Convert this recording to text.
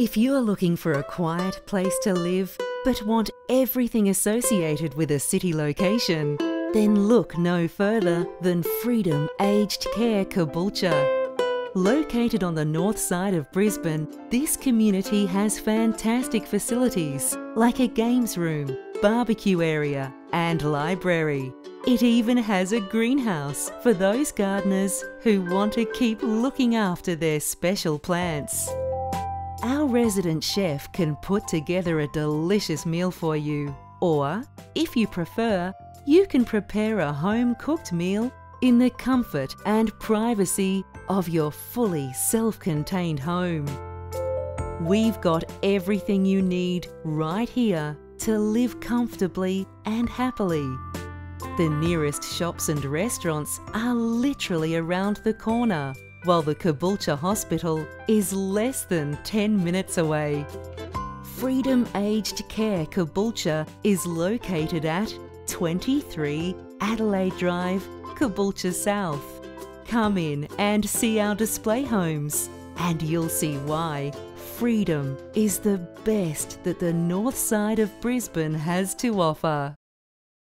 If you're looking for a quiet place to live, but want everything associated with a city location, then look no further than Freedom Aged Care Caboolture. Located on the north side of Brisbane, this community has fantastic facilities like a games room, barbecue area, and library. It even has a greenhouse for those gardeners who want to keep looking after their special plants. Our resident chef can put together a delicious meal for you, or, if you prefer, you can prepare a home cooked meal in the comfort and privacy of your fully self contained home. We've got everything you need right here to live comfortably and happily. The nearest shops and restaurants are literally around the corner while the Caboolture Hospital is less than 10 minutes away. Freedom Aged Care Caboolture is located at 23 Adelaide Drive, Caboolture South. Come in and see our display homes, and you'll see why freedom is the best that the north side of Brisbane has to offer.